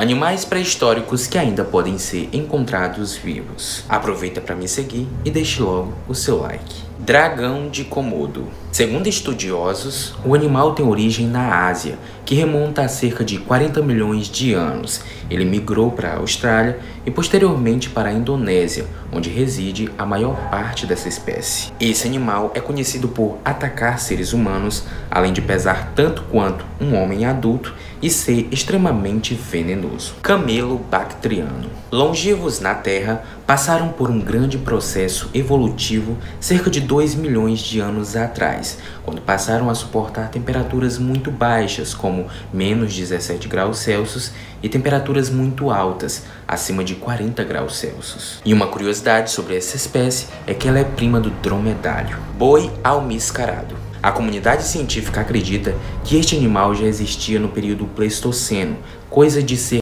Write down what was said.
Animais pré-históricos que ainda podem ser encontrados vivos. Aproveita para me seguir e deixe logo o seu like. Dragão de Komodo. Segundo estudiosos, o animal tem origem na Ásia, que remonta a cerca de 40 milhões de anos. Ele migrou para a Austrália e posteriormente para a Indonésia, onde reside a maior parte dessa espécie. Esse animal é conhecido por atacar seres humanos, além de pesar tanto quanto um homem adulto e ser extremamente venenoso. Camelo bactriano. Longevos na Terra, passaram por um grande processo evolutivo cerca de 2 milhões de anos atrás, quando passaram a suportar temperaturas muito baixas, como menos 17 graus Celsius, e temperaturas muito altas, acima de 40 graus Celsius. E uma curiosidade sobre essa espécie é que ela é prima do dromedário, boi almiscarado. A comunidade científica acredita que este animal já existia no período Pleistoceno, coisa de ser